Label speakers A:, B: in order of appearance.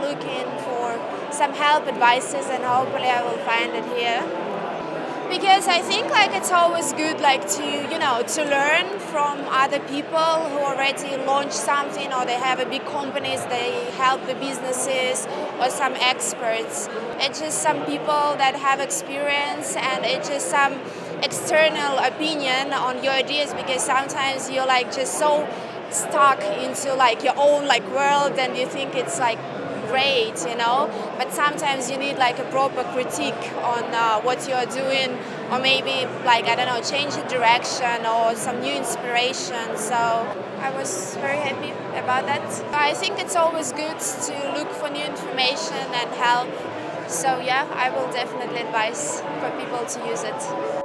A: looking for some help, advices, and hopefully I will find it here. Because I think like it's always good like to you know to learn from other people who already launched something or they have a big companies they help the businesses or some experts. It's just some people that have experience and it's just some external opinion on your ideas because sometimes you're like just so stuck into like your own like world and you think it's like great you know? But sometimes you need like a proper critique on uh, what you're doing or maybe like i don't know change the direction or some new inspiration. So i was very happy about that. I think it's always good to look for new information and help. So yeah i will definitely advise for people to use it